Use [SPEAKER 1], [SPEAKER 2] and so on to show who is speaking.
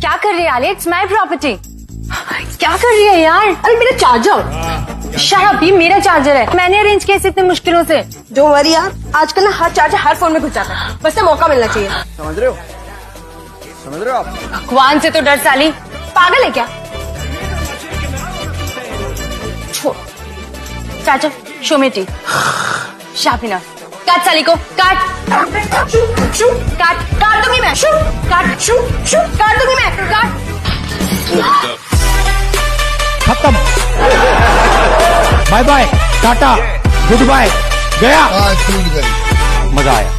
[SPEAKER 1] क्या कर रही है आलिया? इट्स माई प्रॉपर्टी क्या कर रही है यार? अरे मेरा चार्जर शराब ये मेरा चार्जर है। मैंने अरेंज किया इतनी मुश्किलों से।
[SPEAKER 2] जो वरी यार। आजकल ना हर चार्जर हर फ़ोन में घुस जाता है। बस से मौका मिलना चाहिए।
[SPEAKER 3] समझ रहे हो? समझ रहे हो आप?
[SPEAKER 1] भगवान से तो डर साली।
[SPEAKER 2] पागल है क्या?
[SPEAKER 1] चाचा शो में टी शापिना काट साली को। काट। काट। काट दूँगी मैं। शू काट शूट शूट काट दूँगी मैं काट।
[SPEAKER 4] खत्म। Bye bye tata good bye गया
[SPEAKER 5] गई
[SPEAKER 4] मज़ा आया।